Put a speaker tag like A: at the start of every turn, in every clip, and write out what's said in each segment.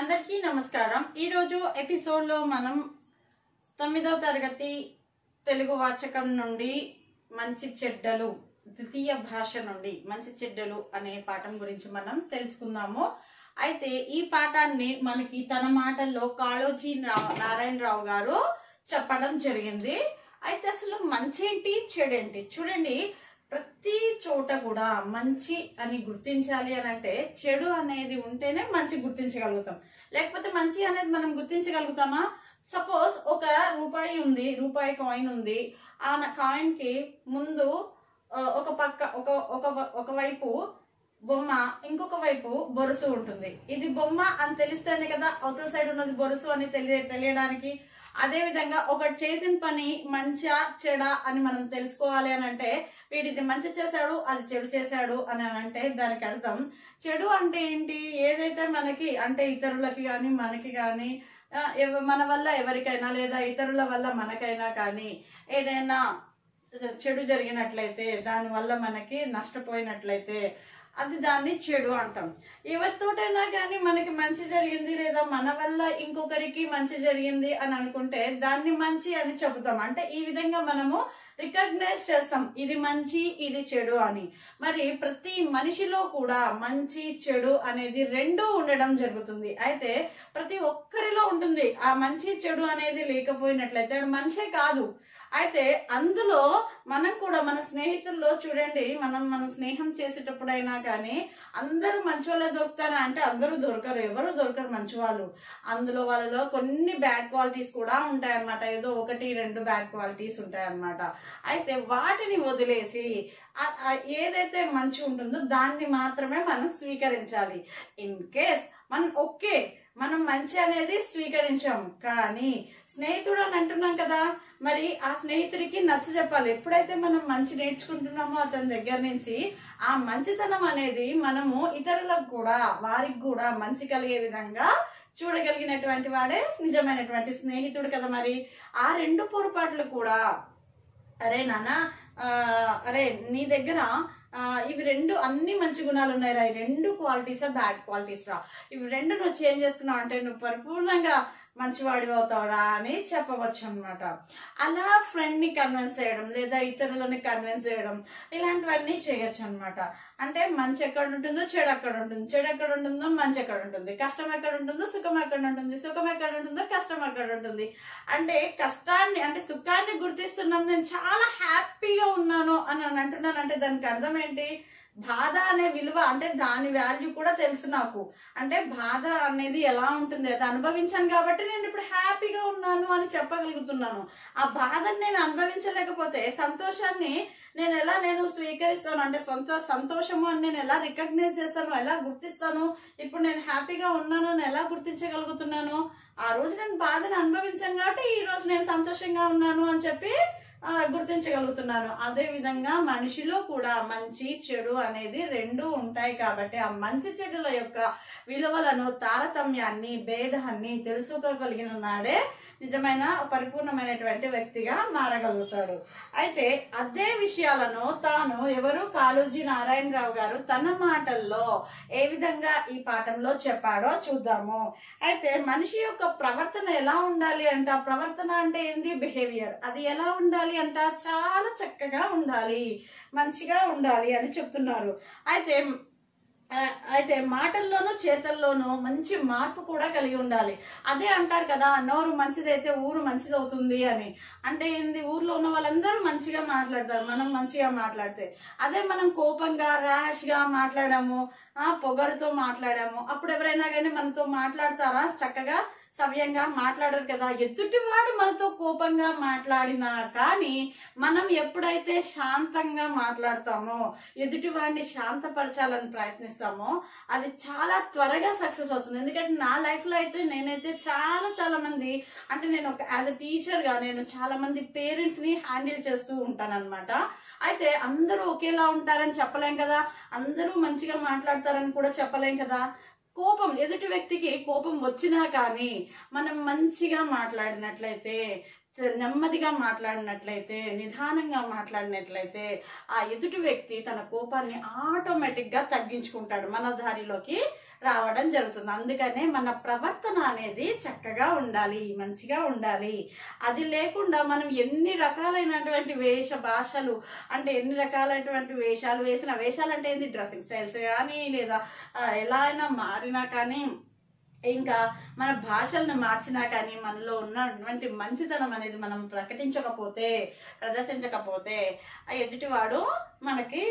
A: అందరికీ నమస్కారం. ఈరోజు ఎపిసోడ్లో మనం తొమ్మిదవ తరగతి తెలుగు వాచకం నుండి మంచి చెడ్డలు ద్వితీయ భాష నుండి మంచి చెడ్డలు అనే పాఠం గురించి మనం తెలుసుకుందాము. అయితే ఈ పాఠాన్ని మనకి తన మాటల్లో కాళోజీ రా- నారాయణరావు గారు చెప్పడం జరిగింది. అయితే అసలు మంచి ఏంటి చెడేంటి? చూడండి ప్రతి చోట కూడా మంచి అని గుర్తించాలి అని అంటే చెడు అనేది ఉంటేనే మంచి గుర్తించగలుగుతాం. లేకపోతే మంచి అనేది మనం గుర్తించగలుగుతామా? సపోజ్ ఒక రూపాయి ఉంది రూపాయి కాయిన్ ఉంది. ఆ కాయిన్కి ముందు ఒక పక్క ఒక ఒక ఒకవైపు బొమ్మ ఇంకొక వైపు బొరుసు ఉంటుంది. ఇది బొమ్మ అని తెలిస్తేనే కదా అవతల సైడ్ ఉన్నది బొరుసు అని తెలియ తెలియడానికి. అదే విధంగా ఒకటి చేసిన పని మంచా చెడ అని మనం తెలుసుకోవాలి అని అంటే వీడిది మంచి చేశాడు అది చెడు చేశాడు అని అని అంటే దానికి అర్థం. చెడు అంటే ఏంటి? ఏదైతే మనకి అంటే ఇతరులకి కానీ మనకి కానీ ఎవ- మన వల్ల ఎవరికైనా లేదా ఇతరుల వల్ల మనకైనా కానీ ఏదైనా చెడు జరిగినట్లయితే దానివల్ల మనకి నష్టపోయినట్లయితే అది దాన్ని చెడు అంటాం. ఎవరితోటైనా కానీ మనకి మంచి జరిగింది లేదా మన వల్ల ఇంకొకరికి మంచి జరిగింది అని అనుకుంటే దాన్ని మంచి అని చెబుతాం. అంటే ఈ విధంగా మనము రికగ్నైజ్ చేస్తాం. ఇది మంచి ఇది చెడు అని. మరి ప్రతి మనిషిలో కూడా మంచి చెడు అనేది రెండూ ఉండడం జరుగుతుంది. అయితే ప్రతి ఒక్కరిలో ఉంటుంది. ఆ మంచి చెడు అనేది లేకపోయినట్లయితే మనిషే కాదు. అయితే అందులో మనం కూడా మన స్నేహితుల్లో చూడండి మనం మనం స్నేహం చేసేటప్పుడైనా కానీ అందరూ మంచివాళ్ళే దొరుకుతారా అంటే అందరూ దొరకరు. ఎవరు దొరకరు మంచి వాళ్ళు అందులో వాళ్ళలో కొన్ని బ్యాడ్ క్వాలిటీస్ కూడా ఉంటాయన్నమాట. ఏదో ఒకటి రెండు బ్యాడ్ క్వాలిటీస్ ఉంటాయన్నమాట. అయితే వాటిని వదిలేసి ఏదైతే మంచి ఉంటుందో దాన్ని మాత్రమే మనం స్వీకరించాలి. ఇన్ కేస్ మనం ఓకే మనం మంచి అనేది స్వీకరించాం. కానీ స్నేహితుడు అని అంటున్నాం కదా మరి ఆ స్నేహితుడికి నచ్చ చెప్పాలి. ఎప్పుడైతే మనం మంచి నేర్చుకుంటున్నామో అతని దగ్గర నుంచి ఆ మంచితనం అనేది మనము ఇతరులకు కూడా వారికి కూడా మంచి కలిగే విధంగా చూడగలిగినటువంటి వాడే నిజమైనటువంటి స్నేహితుడు కదా మరి. ఆ రెండు పొరపాట్లు కూడా అరే నానా అరే నీ దగ్గర ఇవి రెండు అన్ని మంచి గుణాలు ఉన్నాయి రా ఈ రెండు క్వాలిటీస్ బ్యాడ్ క్వాలిటీస్ రా ఇవి రెండు నువ్వు చేంజ్ చేసుకున్నావు అంటే నువ్వు పరిపూర్ణంగా మంచివాడివి అవుతావురా అని చెప్పవచ్చు అనమాట అలా ఫ్రెండ్ని కన్విన్స్ చేయడం లేదా ఇతరులని కన్విన్స్ చేయడం ఇలాంటివన్నీ చేయొచ్చు అనమాట అంటే మంచి ఎక్కడ ఉంటుందో చెడు ఎక్కడ ఉంటుంది చెడు ఎక్కడ ఉంటుందో మంచి ఎక్కడ ఉంటుంది కష్టం ఎక్కడ ఉంటుందో సుఖం ఎక్కడ ఉంటుంది సుఖం ఎక్కడ ఉంటుందో కష్టం ఎక్కడ ఉంటుంది అంటే కష్టాన్ని అంటే సుఖాన్ని గుర్తిస్తున్నాం నేను చాలా హ్యాపీగా ఉన్నాను అని అని అంటున్నాను అంటే దానికి అర్థం ఏంటి? బాధ అనే విలువ అంటే దాని వాల్యూ కూడా తెలుసు నాకు. అంటే బాధ అనేది ఎలా ఉంటుంది? అది అనుభవించాను కాబట్టి నేను ఇప్పుడు హ్యాపీగా ఉన్నాను అని చెప్పగలుగుతున్నాను. ఆ బాధని నేను అనుభవించలేకపోతే సంతోషాన్ని నేను ఎలా నేను స్వీకరిస్తాను? అంటే సొంత సంతోషము అని నేను ఎలా రికగ్నైజ్ చేస్తాను? ఎలా గుర్తిస్తాను? ఇప్పుడు నేను హ్యాపీగా ఉన్నాను అని ఎలా గుర్తించగలుగుతున్నాను? ఆ రోజు నేను బాధను అనుభవించాను కాబట్టి ఈ రోజు నేను సంతోషంగా ఉన్నాను అని చెప్పి గుర్తించగలుగుతున్నాను. అదేవిధంగా మనిషిలో కూడా మంచి చెడు అనేది రెండు ఉంటాయి కాబట్టి ఆ మంచి చెడుల యొక్క విలువలను తారతమ్యాన్ని భేదాన్ని తెలుసుకోగలిగిన నాడే నిజమైన పరిపూర్ణమైనటువంటి వ్యక్తిగా మారగలుగుతాడు. అయితే అదే విషయాలను తాను ఎవరు కాళోజీ నారాయణరావు గారు తన మాటల్లో ఏ విధంగా ఈ పాఠంలో చెప్పాడో చూద్దాము. అయితే మనిషి యొక్క ప్రవర్తన ఎలా ఉండాలి అంట? ప్రవర్తన అంటే ఏంది? బిహేవియర్ అది ఎలా ఉండాలి? అంతా చాలా చక్కగా ఉండాలి మంచిగా ఉండాలి అని చెప్తున్నారు. అయితే అయితే మాటల్లోనూ చేతల్లోనూ మంచి మార్పు కూడా కలిగి ఉండాలి. అదే అంటారు కదా నోరు మంచిదైతే ఊరు మంచిదవుతుంది అని. అంటే ఏంది ఊర్లో ఉన్న వాళ్ళందరూ మంచిగా మాట్లాడతారు మనం మంచిగా మాట్లాడితే. అదే మనం కోపంగా ర్యాష్గా మాట్లాడాము ఆ పొగరుతో మాట్లాడాము. అప్పుడు ఎవరైనా కానీ మనతో మాట్లాడతారా? చక్కగా సవ్యంగా మాట్లాడరు కదా. ఎదుటివాడు మనతో కోపంగా మాట్లాడినా కానీ మనం ఎప్పుడైతే శాంతంగా మాట్లాడతామో ఎదుటివాడిని శాంతపరచాలని ప్రయత్నిస్తామో అది చాలా త్వరగా సక్సెస్ వస్తుంది ఎందుకంటే నా లైఫ్లో అయితే నేనైతే చాలా చాలా మంది అంటే నేను ఒక యాజ్ అ టీచర్గా నేను చాలా మంది పేరెంట్స్ని హ్యాండిల్ చేస్తూ ఉంటాననమాట అయితే అందరూ ఒకేలా ఉంటారని చెప్పలేం కదా. అందరూ మంచిగా మాట్లాడతారని కూడా చెప్పలేం కదా. కోపం ఎదుటి వ్యక్తికి కోపం వచ్చినా కానీ మనం మంచిగా మాట్లాడినట్లయితే నెమ్మదిగా మాట్లాడినట్లయితే నిదానంగా మాట్లాడినట్లయితే ఆ ఎదుటి వ్యక్తి తన కోపాన్ని ఆటోమేటిక్గా తగ్గించుకుంటాడు మన దారిలోకి రావడం జరుగుతుంది. అందుకనే మన ప్రవర్తన అనేది చక్కగా ఉండాలి మంచిగా ఉండాలి. అది లేకుండా మనం ఎన్ని రకాలైనటువంటి వేష భాషలు అంటే ఎన్ని రకాలైనటువంటి వేషాలు వేసిన వేషాలు అంటే ఏంది? డ్రెస్సింగ్ స్టైల్స్ కానీ లేదా ఎలా అయినా మారినా కానీ ఇంకా మన భాషలను మార్చినా కానీ మనలో ఉన్నటువంటి మంచితనం అనేది మనం ప్రకటించకపోతే ప్రదర్శించకపోతే ఆ ఎదుటివాడు మనకి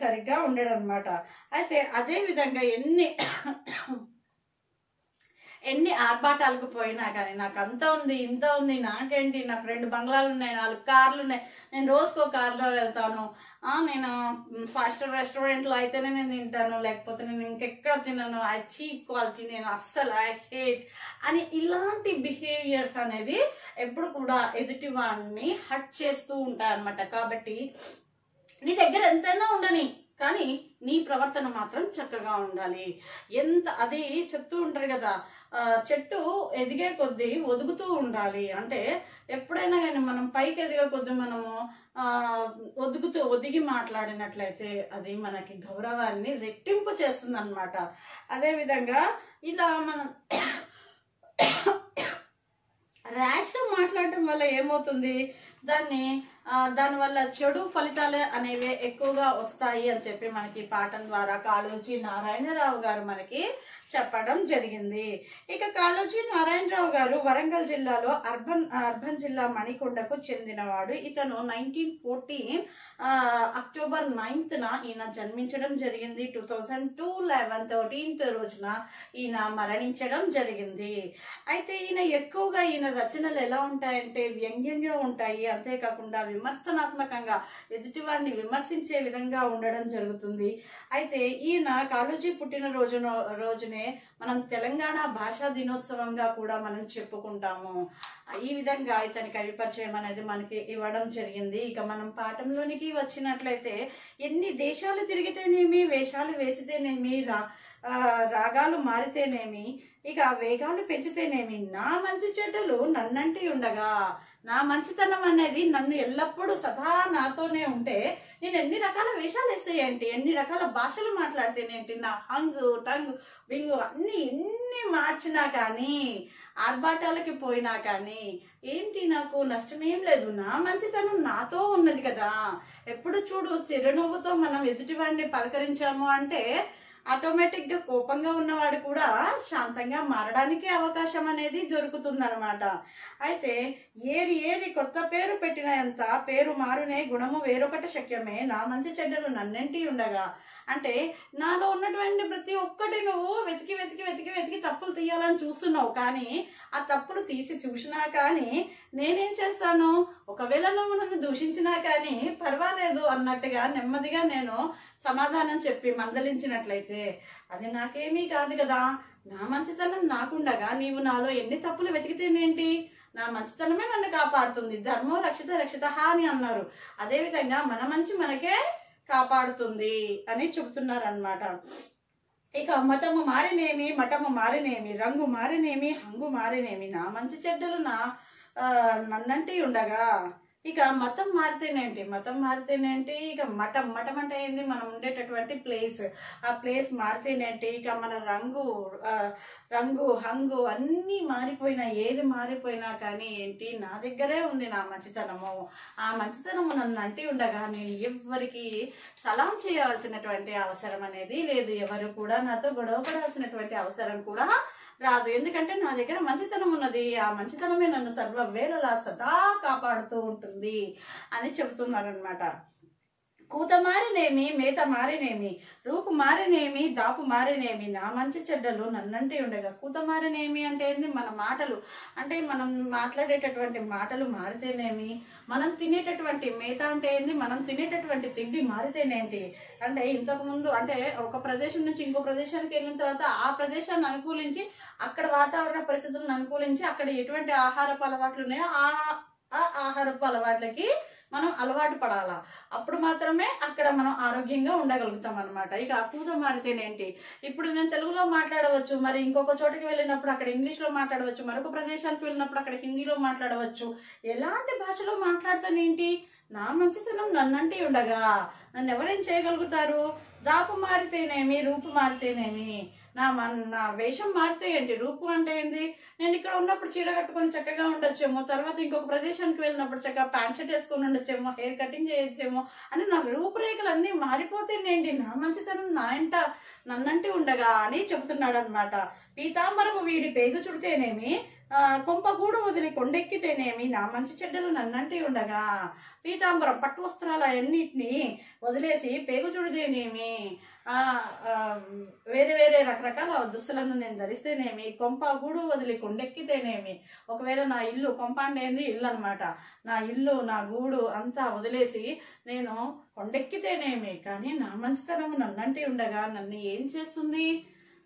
A: సరిగ్గా ఉండడనమాట అయితే అదే విధంగా ఎన్ని ఎన్ని ఆర్భాటాలకు పోయినా కానీ నాకు అంత ఉంది ఇంత ఉంది నాకేంటి? నాకు రెండు బంగ్లాలు ఉన్నాయి నాలుగు కార్లు ఉన్నాయి. నేను రోజుకో కార్లో వెళ్తాను. నేను ఫాస్ట్ రెస్టారెంట్లో అయితేనే నేను తింటాను లేకపోతే నేను ఇంకెక్కడ తినను. ఆ చీప్ క్వాలిటీ నేను అస్సలు ఐ హేట్. అని ఇలాంటి బిహేవియర్స్ అనేది ఎప్పుడు కూడా ఎదుటి వాడిని హట్ చేస్తూ ఉంటాయి అనమాట కాబట్టి నీ దగ్గర ఎంతైనా ఉండని కానీ నీ ప్రవర్తన మాత్రం చక్కగా ఉండాలి. ఎంత అది చెప్తూ ఉంటారు కదా చెట్టు ఎదిగే కొద్దీ ఒదుగుతూ ఉండాలి. అంటే ఎప్పుడైనా కానీ మనం పైకి ఎదిగే కొద్దీ మనము ఒదుగుతూ ఒదిగి మాట్లాడినట్లయితే అది మనకి గౌరవాన్ని రెట్టింపు చేస్తుంది అనమాట అదేవిధంగా ఇలా మనం ర్యాష్గా మాట్లాడటం వల్ల ఏమవుతుంది? దాన్ని దానివల్ల చెడు ఫలితాలే అనేవి ఎక్కువగా వస్తాయి అని చెప్పి మనకి పాఠం ద్వారా కాళోజీ నారాయణరావు గారు మనకి చెప్పడం జరిగింది. ఇక కాళోజీ నారాయణరావు గారు వరంగల్ జిల్లాలో అర్బన్ అర్బన్ జిల్లా మణికొండకు చెందినవాడు. ఇతను నైన్టీన్ ఫోర్టీన్ అక్టోబర్ నైన్త్న ఈయన జన్మించడం జరిగింది. Two thousand two eleven thirteenth రోజున ఈయన మరణించడం జరిగింది. అయితే ఈయన ఎక్కువగా ఈయన రచనలు ఎలా ఉంటాయంటే వ్యంగ్యంగా ఉంటాయి. అంతేకాకుండా విమర్శనాత్మకంగా ఎదుటివారిని విమర్శించే విధంగా ఉండడం జరుగుతుంది. అయితే ఈయన కాళోజీ పుట్టిన రోజున రోజునే మనం తెలంగాణ భాషా దినోత్సవంగా కూడా మనం చెప్పుకుంటాము. ఈ విధంగా ఇతని కవి పరిచయం అనేది మనకి ఇవ్వడం జరిగింది. ఇక మనం పాఠంలోనికి వచ్చినట్లయితే ఎన్ని దేశాలు తిరిగితేనేమి వేషాలు వేసితేనేమి రా రాగాలు మారితేనేమి? ఇక వేగాలు పెంచితేనేమి? నా మంచి చెడ్డలు నన్నంటి ఉండగా. నా మంచితనం అనేది నన్ను ఎల్లప్పుడూ సదా నాతోనే ఉంటే నేను ఎన్ని రకాల వేషాలు వేసేయండి ఎన్ని రకాల భాషలు మాట్లాడితేనేంటి నా హంగు టంగ్ వింగు అన్ని ఎన్ని మార్చినా కానీ ఆర్భాటాలకి పోయినా కానీ ఏంటి నాకు నష్టమేం లేదు. నా మంచితనం నాతో ఉన్నది కదా. ఎప్పుడు చూడు చిరునవ్వుతో మనం ఎదుటివాడిని పలకరించాము అంటే ఆటోమేటిక్గా కోపంగా ఉన్నవాడు కూడా శాంతంగా మారడానికి అవకాశం అనేది దొరుకుతుందనమాట అయితే ఏరి ఏరి కొత్త పేరు పెట్టిన ఎంత పేరు మారునే గుణము వేరొకటి శక్యమే. నా మంచి చెడ్డలు నన్నెంటి ఉండగా? అంటే నాలో ఉన్నటువంటి ప్రతి ఒక్కటి నువ్వు వెతికి వెతికి వెతికి వెతికి తప్పులు తీయాలని చూస్తున్నావు. కానీ ఆ తప్పులు తీసి చూసినా కానీ నేనేం చేస్తాను? ఒకవేళ నువ్వు నన్ను దూషించినా కానీ పర్వాలేదు అన్నట్టుగా నెమ్మదిగా నేను సమాధానం చెప్పి మందలించినట్లయితే అది నాకేమీ కాదు కదా. నా మంచితనం నాకుండగా నీవు నాలో ఎన్ని తప్పులు వెతికితేనేంటి? నా మంచితనమే నన్ను కాపాడుతుంది. ధర్మం రక్షిత రక్షిత అని అన్నారు. అదేవిధంగా మన మంచి మనకే కాపాడుతుంది అని చెబుతున్నారు అనమాట ఇక మతము మారినేమి మఠము మారినేమి రంగు మారినేమి హంగు మారినేమి నా మంచి చెడ్డలు నా నన్నంటి ఉండగా ఇక మతం మారితేనేంటి? మతం మారితేనేంటి? ఇక మఠం మఠం అంటే ఏంది? మనం ఉండేటటువంటి ప్లేస్. ఆ ప్లేస్ మారితేనేంటి? ఇక మన రంగు రంగు హంగు అన్నీ మారిపోయినా ఏది మారిపోయినా కానీ ఏంటి? నా దగ్గరే ఉంది నా మంచితనము. ఆ మంచితనము నన్ను అంటి ఉండగా నేను ఎవరికి సలాం చేయవలసినటువంటి అవసరం అనేది లేదు. ఎవరు కూడా నాతో గొడవ పడాల్సినటువంటి అవసరం కూడా రాదు. ఎందుకంటే నా దగ్గర మంచితనం ఉన్నది. ఆ మంచితనమే నన్ను సర్వ వేళలా సదా కాపాడుతూ ఉంటుంది అని చెబుతున్నారనమాట కూత మారినేమి మేత మారినేమి రూపు మారినేమి దాపు మారినేమి నా మంచి చెడ్డలు నన్నంటే ఉండగా కూత మారినేమి అంటే ఏంది? మన మాటలు. అంటే మనం మాట్లాడేటటువంటి మాటలు మారితేనేమి? మనం తినేటటువంటి మేత అంటే ఏంది? మనం తినేటటువంటి తిండి మారితేనేంటి అంటే ఇంతకుముందు అంటే ఒక ప్రదేశం నుంచి ఇంకో ప్రదేశానికి వెళ్ళిన తర్వాత ఆ ప్రదేశాన్ని అనుకూలించి అక్కడ వాతావరణ పరిస్థితులను అనుకూలించి అక్కడ ఎటువంటి ఆహారపు అలవాట్లు ఉన్నాయో ఆ ఆ ఆహారపు అలవాట్లకి మనం అలవాటు పడాలా? అప్పుడు మాత్రమే అక్కడ మనం ఆరోగ్యంగా ఉండగలుగుతాం అనమాట ఇక అపూత మారితేనేంటి? ఇప్పుడు నేను తెలుగులో మాట్లాడవచ్చు మరి ఇంకొక చోటకి వెళ్ళినప్పుడు అక్కడ ఇంగ్లీష్లో మాట్లాడవచ్చు మరొక ప్రదేశానికి వెళ్ళినప్పుడు అక్కడ హిందీలో మాట్లాడవచ్చు. ఎలాంటి భాషలో మాట్లాడతానేంటి? నా మంచితనం నన్నంటే ఉండగా. నన్ను ఎవరేం చేయగలుగుతారు? దాపు మారితేనేమి రూపు మారితేనేమి? నా మన- నా వేషం మారితే ఏంటి? రూపు అంటే ఏంది? నేను ఇక్కడ ఉన్నప్పుడు చీర కట్టుకొని చక్కగా ఉండొచ్చేమో తర్వాత ఇంకొక ప్రదేశానికి వెళ్ళినప్పుడు చక్కగా ప్యాంట్ షర్ట్ వేసుకొని ఉండొచ్చేమో హెయిర్ కటింగ్ చేయొచ్చేమో అని నా రూపురేఖలు అన్ని మారిపోతేనేంటి? నా మంచితనం నా ఇంట నన్నంటి ఉండగా అని చెబుతున్నాడు అనమాట పీతాంబరము వీడి పేగు చుడితేనేమి కొంప కూడా వదిలి కొండెక్కితేనేమి నా మంచి చెడ్డలు నన్నంటి ఉండగా. పీతాంబరం పట్టు వస్త్రాలు అన్నిటినీ వదిలేసి పేగుచుడిదేనేమి వేరే వేరే రకరకాల దుస్తులను నేను ధరిస్తేనేమి? కొంప గూడు వదిలి కొండెక్కితేనేమి? ఒకవేళ నా ఇల్లు కొంప అనేది ఇల్లు అనమాట నా ఇల్లు నా గూడు అంతా వదిలేసి నేను కొండెక్కితేనేమి? కానీ నా మంచితనం నన్నంటి ఉండగా నన్ను ఏం చేస్తుంది?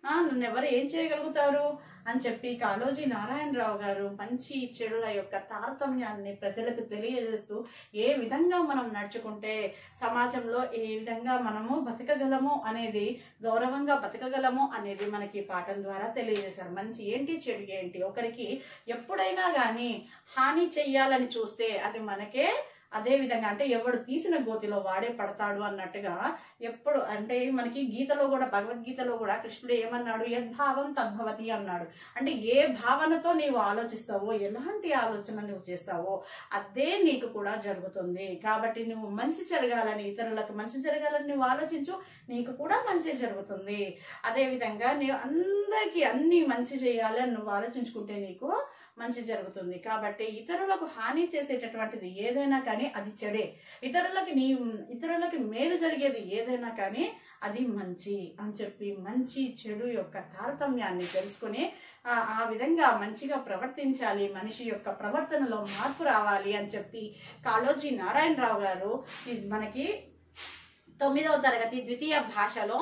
A: నన్ను ఎవరు ఏం చేయగలుగుతారు? అని చెప్పి కాళోజీ నారాయణరావు గారు మంచి చెడుల యొక్క తారతమ్యాన్ని ప్రజలకు తెలియజేస్తూ ఏ విధంగా మనం నడుచుకుంటే సమాజంలో ఏ విధంగా మనము బతకగలము అనేది గౌరవంగా బతకగలము అనేది మనకి పాఠం ద్వారా తెలియజేశారు. మంచి ఏంటి చెడు ఏంటి? ఒకరికి ఎప్పుడైనా కానీ హాని చెయ్యాలని చూస్తే అది మనకే అదే విధంగా అంటే ఎవడు తీసిన గోతిలో వాడే పడతాడు అన్నట్టుగా ఎప్పుడు అంటే మనకి గీతలో కూడా భగవద్గీతలో కూడా కృష్ణుడు ఏమన్నాడు? యద్భావం తద్భవతి అన్నాడు. అంటే ఏ భావనతో నీవు ఆలోచిస్తావో ఎలాంటి ఆలోచన నువ్వు చేస్తావో అదే నీకు కూడా జరుగుతుంది. కాబట్టి నువ్వు మంచి జరగాలని ఇతరులకు మంచి జరగాలని నువ్వు ఆలోచించు నీకు కూడా మంచి జరుగుతుంది. అదే విధంగా నీవు అందరికీ అన్ని మంచి చేయాలని నువ్వు ఆలోచించుకుంటే నీకు మంచి జరుగుతుంది. కాబట్టి ఇతరులకు హాని చేసేటటువంటిది ఏదైనా కానీ అది చెడే. ఇతరులకి నీ ఇతరులకి మేలు జరిగేది ఏదైనా కానీ అది మంచి అని చెప్పి మంచి చెడు యొక్క తారతమ్యాన్ని తెలుసుకుని ఆ విధంగా మంచిగా ప్రవర్తించాలి మనిషి యొక్క ప్రవర్తనలో మార్పు రావాలి అని చెప్పి కాళోజీ నారాయణరావు గారు ఇది మనకి తొమ్మిదవ తరగతి ద్వితీయ భాషలో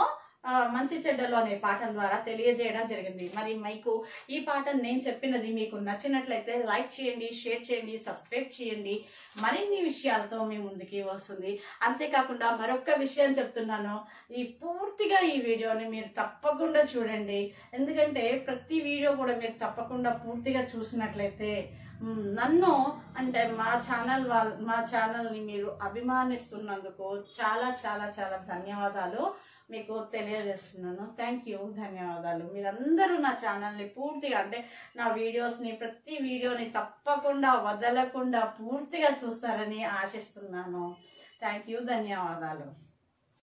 A: మంచి చెడ్డలు అనే పాఠం ద్వారా తెలియజేయడం జరిగింది. మరి మీకు ఈ పాఠం నేను చెప్పినది మీకు నచ్చినట్లయితే లైక్ చేయండి షేర్ చేయండి సబ్స్క్రైబ్ చేయండి. మరిన్ని విషయాలతో మీ ముందుకి వస్తుంది. అంతేకాకుండా మరొక విషయం చెప్తున్నాను. ఈ పూర్తిగా ఈ వీడియోని మీరు తప్పకుండా చూడండి. ఎందుకంటే ప్రతి వీడియో కూడా మీరు తప్పకుండా పూర్తిగా చూసినట్లయితే నన్ను అంటే మా ఛానల్ వాళ్ళ మా ఛానల్ని మీరు అభిమానిస్తున్నందుకు చాలా చాలా చాలా ధన్యవాదాలు. మీకు తెలియజేస్తున్నాను. థ్యాంక్ యూ ధన్యవాదాలు. మీరందరూ నా ఛానల్ని పూర్తిగా అంటే నా వీడియోస్ని ప్రతి వీడియోని తప్పకుండా వదలకుండా పూర్తిగా చూస్తారని ఆశిస్తున్నాను. థ్యాంక్ యూ ధన్యవాదాలు.